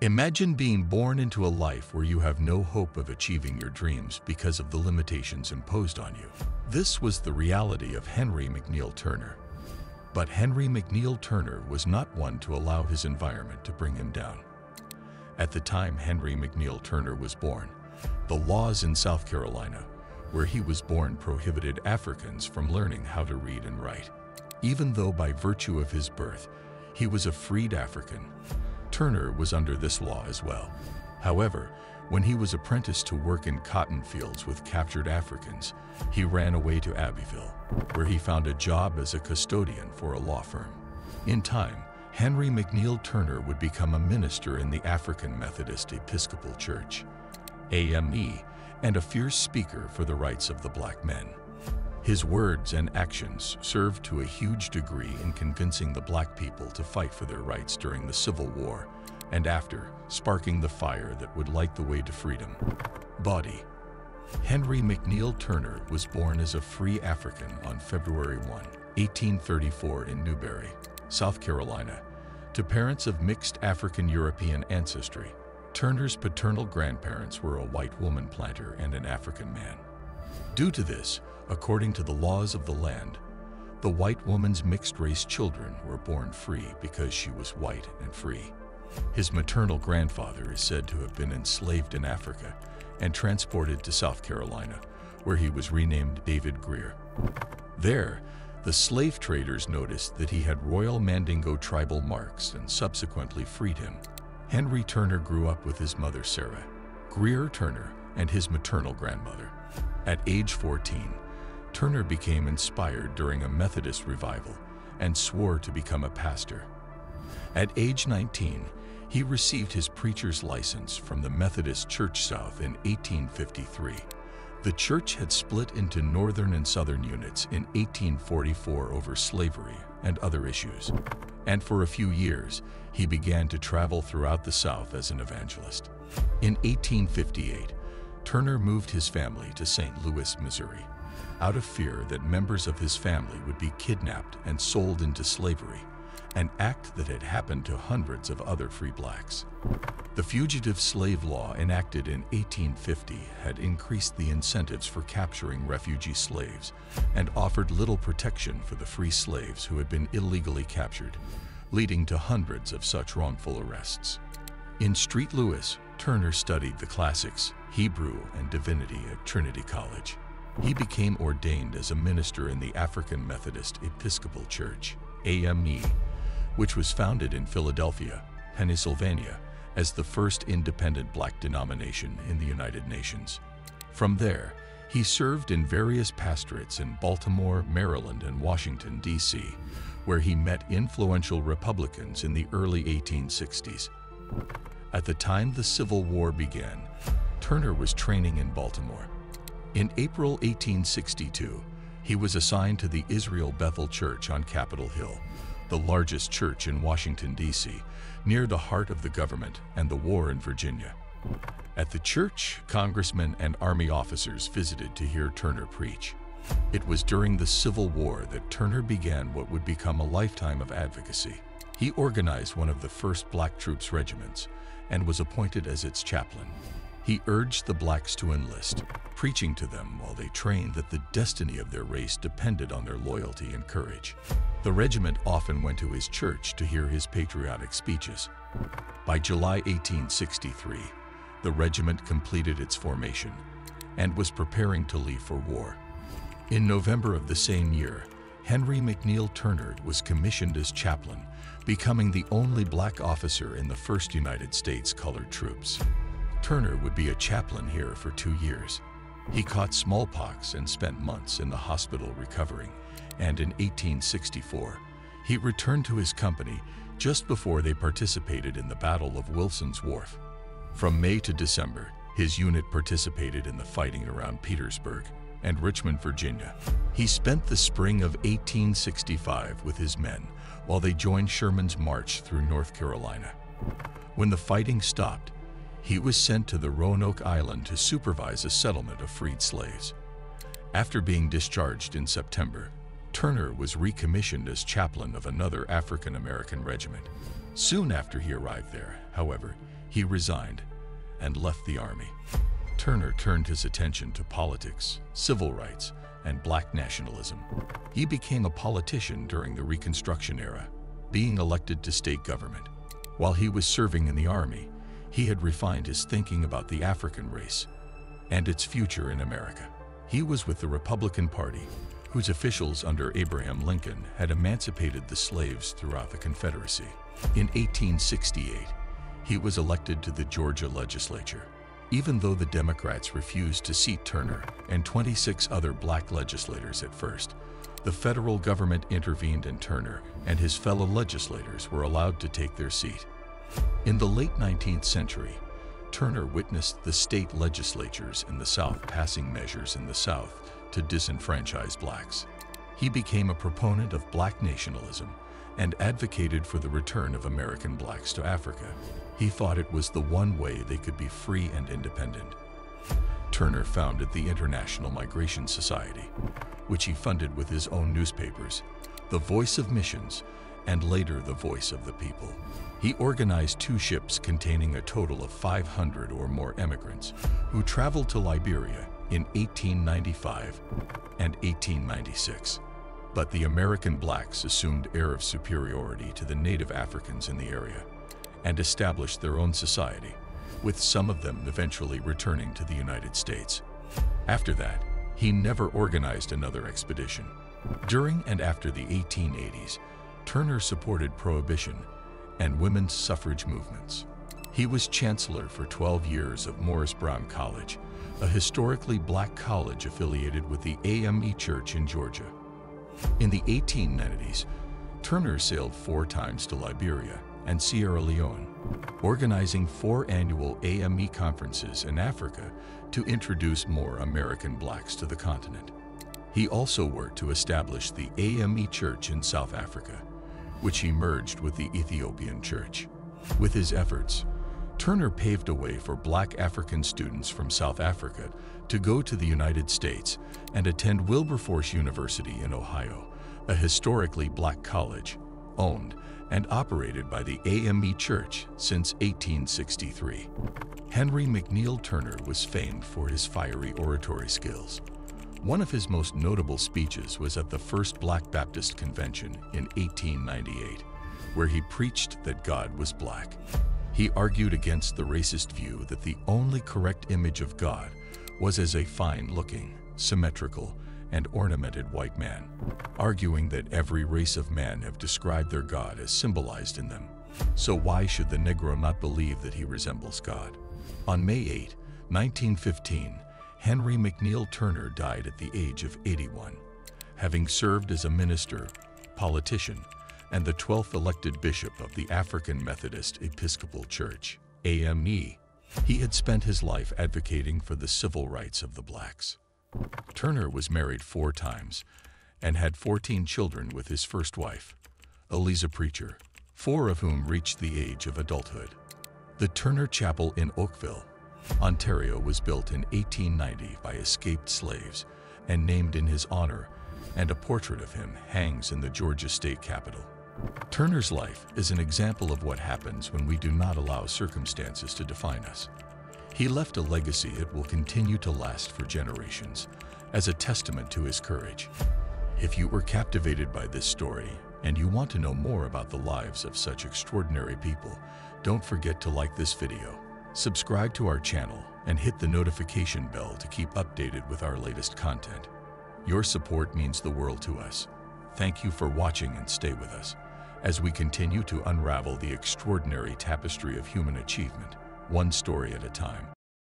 Imagine being born into a life where you have no hope of achieving your dreams because of the limitations imposed on you. This was the reality of Henry McNeal Turner. But Henry McNeal Turner was not one to allow his environment to bring him down. At the time Henry McNeal Turner was born, the laws in South Carolina, where he was born prohibited Africans from learning how to read and write. Even though by virtue of his birth, he was a freed African, Turner was under this law as well. However, when he was apprenticed to work in cotton fields with captured Africans, he ran away to Abbeville, where he found a job as a custodian for a law firm. In time, Henry McNeal Turner would become a minister in the African Methodist Episcopal Church, AME, and a fierce speaker for the rights of the black men. His words and actions served to a huge degree in convincing the black people to fight for their rights during the Civil War and after, sparking the fire that would light the way to freedom. Body Henry McNeal Turner was born as a free African on February 1, 1834 in Newberry, South Carolina, to parents of mixed African-European ancestry. Turner's paternal grandparents were a white woman planter and an African man. Due to this, according to the laws of the land, the white woman's mixed-race children were born free because she was white and free. His maternal grandfather is said to have been enslaved in Africa and transported to South Carolina, where he was renamed David Greer. There, the slave traders noticed that he had Royal Mandingo tribal marks and subsequently freed him. Henry Turner grew up with his mother Sarah, Greer Turner, and his maternal grandmother. At age 14, Turner became inspired during a Methodist revival and swore to become a pastor. At age 19, he received his preacher's license from the Methodist Church South in 1853. The church had split into northern and southern units in 1844 over slavery and other issues, and for a few years, he began to travel throughout the South as an evangelist. In 1858, Turner moved his family to St. Louis, Missouri, out of fear that members of his family would be kidnapped and sold into slavery, an act that had happened to hundreds of other free blacks. The fugitive slave law enacted in 1850 had increased the incentives for capturing refugee slaves and offered little protection for the free slaves who had been illegally captured, leading to hundreds of such wrongful arrests. In St. Louis, Turner studied the classics, Hebrew and divinity at Trinity College. He became ordained as a minister in the African Methodist Episcopal Church, AME, which was founded in Philadelphia, Pennsylvania, as the first independent black denomination in the United Nations. From there, he served in various pastorates in Baltimore, Maryland, and Washington, D.C., where he met influential Republicans in the early 1860s. At the time the Civil War began, Turner was training in Baltimore. In April 1862, he was assigned to the Israel Bethel Church on Capitol Hill, the largest church in Washington, D.C., near the heart of the government and the war in Virginia. At the church, congressmen and army officers visited to hear Turner preach. It was during the Civil War that Turner began what would become a lifetime of advocacy. He organized one of the first black troops regiments and was appointed as its chaplain. He urged the blacks to enlist, preaching to them while they trained that the destiny of their race depended on their loyalty and courage. The regiment often went to his church to hear his patriotic speeches. By July 1863, the regiment completed its formation and was preparing to leave for war. In November of the same year, Henry McNeal Turner was commissioned as chaplain, becoming the only black officer in the 1st United States Colored Troops. Turner would be a chaplain here for two years. He caught smallpox and spent months in the hospital recovering, and in 1864, he returned to his company just before they participated in the Battle of Wilson's Wharf. From May to December, his unit participated in the fighting around Petersburg and Richmond, Virginia. He spent the spring of 1865 with his men while they joined Sherman's march through North Carolina. When the fighting stopped, he was sent to the Roanoke Island to supervise a settlement of freed slaves. After being discharged in September, Turner was recommissioned as chaplain of another African-American regiment. Soon after he arrived there, however, he resigned and left the army. Turner turned his attention to politics, civil rights, and black nationalism. He became a politician during the Reconstruction era, being elected to state government. While he was serving in the army, he had refined his thinking about the African race and its future in America. He was with the Republican Party, whose officials under Abraham Lincoln had emancipated the slaves throughout the Confederacy. In 1868, he was elected to the Georgia legislature. Even though the Democrats refused to seat Turner and 26 other black legislators at first, the federal government intervened and Turner and his fellow legislators were allowed to take their seat. In the late 19th century, Turner witnessed the state legislatures in the South passing measures in the South to disenfranchise blacks. He became a proponent of black nationalism and advocated for the return of American blacks to Africa. He thought it was the one way they could be free and independent. Turner founded the International Migration Society, which he funded with his own newspapers, The Voice of Missions, and later The Voice of the People. He organized two ships containing a total of 500 or more emigrants who traveled to Liberia in 1895 and 1896. But the American blacks assumed air of superiority to the native Africans in the area and established their own society, with some of them eventually returning to the United States. After that, he never organized another expedition. During and after the 1880s, Turner supported prohibition and women's suffrage movements. He was chancellor for 12 years of Morris Brown College, a historically black college affiliated with the AME Church in Georgia. In the 1890s, Turner sailed four times to Liberia and Sierra Leone, organizing four annual AME conferences in Africa to introduce more American blacks to the continent. He also worked to establish the AME Church in South Africa, which he merged with the Ethiopian Church. With his efforts, Turner paved a way for black African students from South Africa to go to the United States and attend Wilberforce University in Ohio, a historically black college, owned and operated by the AME Church since 1863. Henry McNeal Turner was famed for his fiery oratory skills. One of his most notable speeches was at the First Black Baptist Convention in 1898, where he preached that God was black. He argued against the racist view that the only correct image of God was as a fine-looking, symmetrical, and ornamented white man, arguing that every race of man have described their God as symbolized in them. So why should the Negro not believe that he resembles God? On May 8, 1915, Henry McNeal Turner died at the age of 81, having served as a minister, politician, and the 12th elected bishop of the African Methodist Episcopal Church, AME. He had spent his life advocating for the civil rights of the blacks. Turner was married four times and had 14 children with his first wife, Eliza Peacher, four of whom reached the age of adulthood. The Turner Chapel in Oakville, Ontario was built in 1890 by escaped slaves and named in his honor, and a portrait of him hangs in the Georgia State Capitol. Turner's life is an example of what happens when we do not allow circumstances to define us. He left a legacy that will continue to last for generations, as a testament to his courage. If you were captivated by this story and you want to know more about the lives of such extraordinary people, don't forget to like this video, subscribe to our channel, and hit the notification bell to keep updated with our latest content. Your support means the world to us. Thank you for watching and stay with us as we continue to unravel the extraordinary tapestry of human achievement, one story at a time.